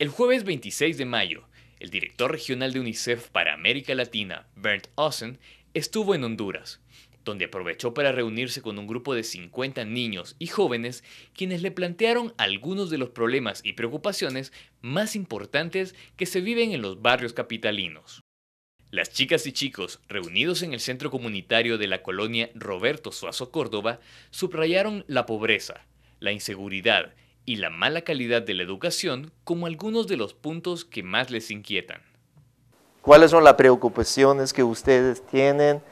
El jueves 26 de mayo, el director regional de UNICEF para América Latina, Bernd Ossen, estuvo en Honduras, donde aprovechó para reunirse con un grupo de 50 niños y jóvenes quienes le plantearon algunos de los problemas y preocupaciones más importantes que se viven en los barrios capitalinos. Las chicas y chicos reunidos en el centro comunitario de la colonia Roberto Suazo Córdoba subrayaron la pobreza, la inseguridad y la mala calidad de la educación como algunos de los puntos que más les inquietan. ¿Cuáles son las preocupaciones que ustedes tienen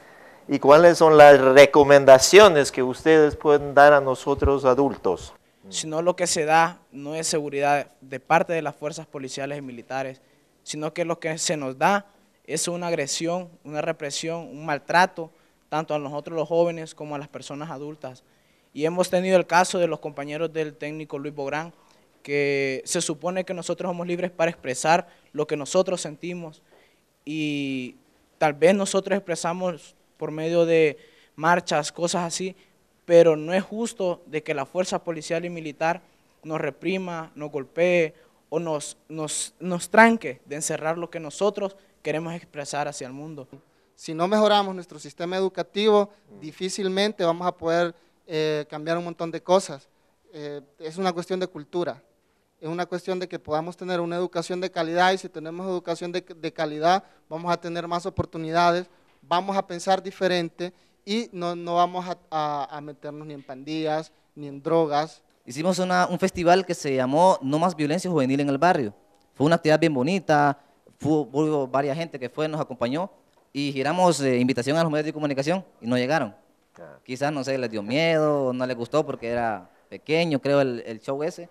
y cuáles son las recomendaciones que ustedes pueden dar a nosotros adultos? Sino lo que se da no es seguridad de parte de las fuerzas policiales y militares, sino que lo que se nos da es una agresión, una represión, un maltrato, tanto a nosotros los jóvenes como a las personas adultas. Y hemos tenido el caso de los compañeros del técnico Luis Bográn, que se supone que nosotros somos libres para expresar lo que nosotros sentimos y tal vez nosotros expresamos por medio de marchas, cosas así, pero no es justo de que la fuerza policial y militar nos reprima, nos golpee o nos, nos, nos tranque de encerrar lo que nosotros queremos expresar hacia el mundo. Si no mejoramos nuestro sistema educativo, difícilmente vamos a poder eh, cambiar un montón de cosas. Eh, es una cuestión de cultura, es una cuestión de que podamos tener una educación de calidad y si tenemos educación de, calidad vamos a tener más oportunidades, vamos a pensar diferente y no, no vamos a, meternos ni en pandillas, ni en drogas. Hicimos un festival que se llamó No Más Violencia Juvenil en el Barrio. Fue una actividad bien bonita, hubo varias gente que fue, nos acompañó y giramos eh, invitación a los medios de comunicación y no llegaron. Quizás, no sé, les dio miedo, no les gustó porque era pequeño, creo, el, show ese.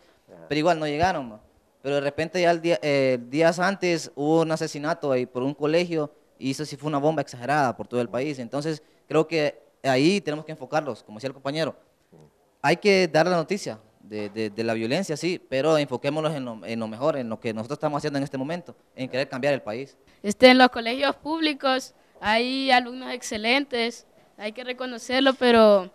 Pero igual no llegaron. Pero de repente ya el día, eh, días antes hubo un asesinato ahí por un colegio y eso sí fue una bomba exagerada por todo el país. Entonces creo que ahí tenemos que enfocarlos, como decía el compañero. Hay que dar la noticia de, de, la violencia, sí, pero enfoquémonos en lo, en lo, mejor, en lo que nosotros estamos haciendo en este momento, en querer cambiar el país. Este, en los colegios públicos hay alumnos excelentes, hay que reconocerlo, pero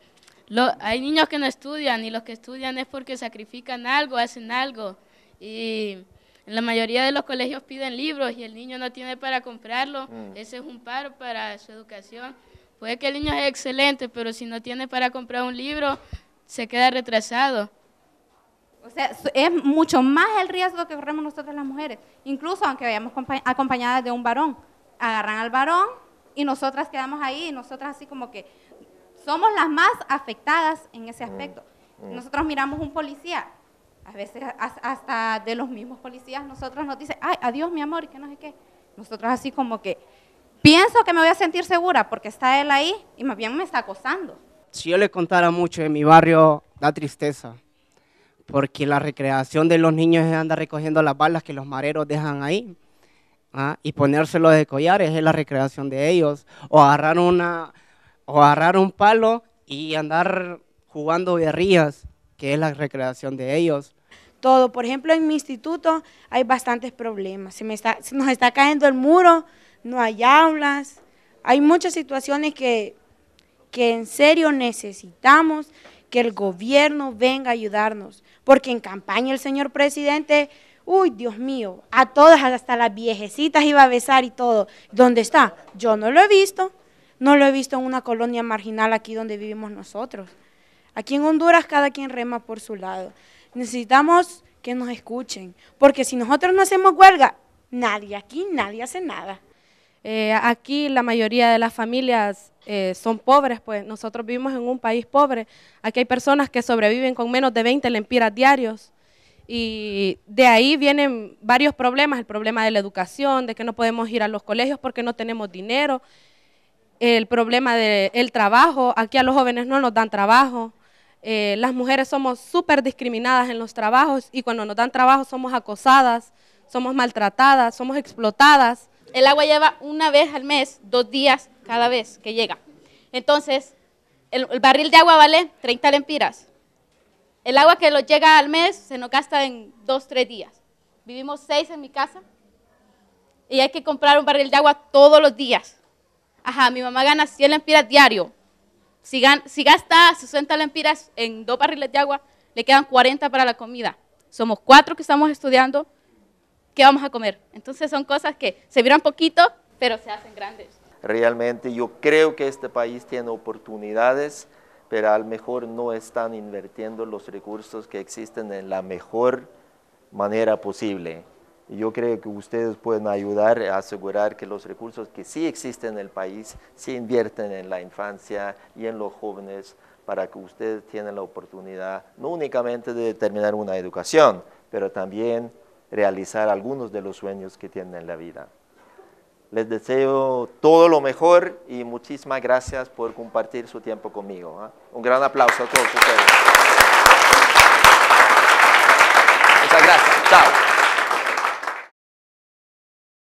hay niños que no estudian y los que estudian es porque sacrifican algo, hacen algo. Y en la mayoría de los colegios piden libros y el niño no tiene para comprarlo. Mm. Ese es un paro para su educación. Puede que el niño es excelente, pero si no tiene para comprar un libro, se queda retrasado. O sea, es mucho más el riesgo que corremos nosotros las mujeres, incluso aunque vayamos acompañadas de un varón. Agarran al varón, y nosotras quedamos ahí, y nosotras así como que somos las más afectadas en ese aspecto. Nosotros miramos un policía, a veces hasta de los mismos policías, nosotros nos dicen, ay, adiós mi amor, y que no sé qué. Nosotros así como que pienso que me voy a sentir segura porque está él ahí y más bien me está acosando. Si yo le contara mucho en mi barrio, da tristeza, porque la recreación de los niños es andar recogiendo las balas que los mareros dejan ahí. ¿Ah? y ponérselo de collares es la recreación de ellos, o agarrar, una, o agarrar un palo y andar jugando guerrillas, que es la recreación de ellos. Todo, por ejemplo, en mi instituto hay bastantes problemas, se, me está, se nos está cayendo el muro, no hay aulas, hay muchas situaciones que, que en serio necesitamos que el gobierno venga a ayudarnos, porque en campaña el señor presidente Uy, Dios mío, a todas, hasta las viejecitas iba a besar y todo. ¿Dónde está? Yo no lo he visto. No lo he visto en una colonia marginal aquí donde vivimos nosotros. Aquí en Honduras cada quien rema por su lado. Necesitamos que nos escuchen, porque si nosotros no hacemos huelga, nadie aquí, nadie hace nada. Eh, aquí la mayoría de las familias eh, son pobres, pues nosotros vivimos en un país pobre. Aquí hay personas que sobreviven con menos de 20 lempiras diarios. Y de ahí vienen varios problemas, el problema de la educación, de que no podemos ir a los colegios porque no tenemos dinero, el problema del trabajo, aquí a los jóvenes no nos dan trabajo, eh, las mujeres somos súper discriminadas en los trabajos y cuando nos dan trabajo somos acosadas, somos maltratadas, somos explotadas. El agua lleva una vez al mes, dos días cada vez que llega. Entonces, el, el barril de agua vale 30 lempiras el agua que nos llega al mes se nos gasta en dos, tres días. Vivimos seis en mi casa y hay que comprar un barril de agua todos los días. Ajá, mi mamá gana 100 lempiras diario. Si, gasta 60 lempiras en dos barriles de agua, le quedan 40 para la comida. Somos cuatro que estamos estudiando ¿qué vamos a comer? Entonces son cosas que se miran poquito, pero se hacen grandes. Realmente yo creo que este país tiene oportunidades, pero a lo mejor no están invirtiendo los recursos que existen en la mejor manera posible. Y yo creo que ustedes pueden ayudar a asegurar que los recursos que sí existen en el país se invierten en la infancia y en los jóvenes para que ustedes tengan la oportunidad no únicamente de terminar una educación, pero también realizar algunos de los sueños que tienen en la vida. Les deseo todo lo mejor y muchísimas gracias por compartir su tiempo conmigo. ¿ah? Un gran aplauso a todos ustedes. Muchas gracias. Chao.